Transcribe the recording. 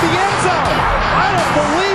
the end zone. I don't believe